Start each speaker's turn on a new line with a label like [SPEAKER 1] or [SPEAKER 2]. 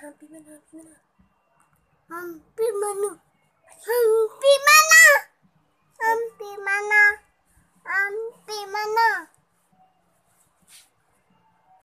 [SPEAKER 1] happy mana, happy mana.
[SPEAKER 2] Happy mana.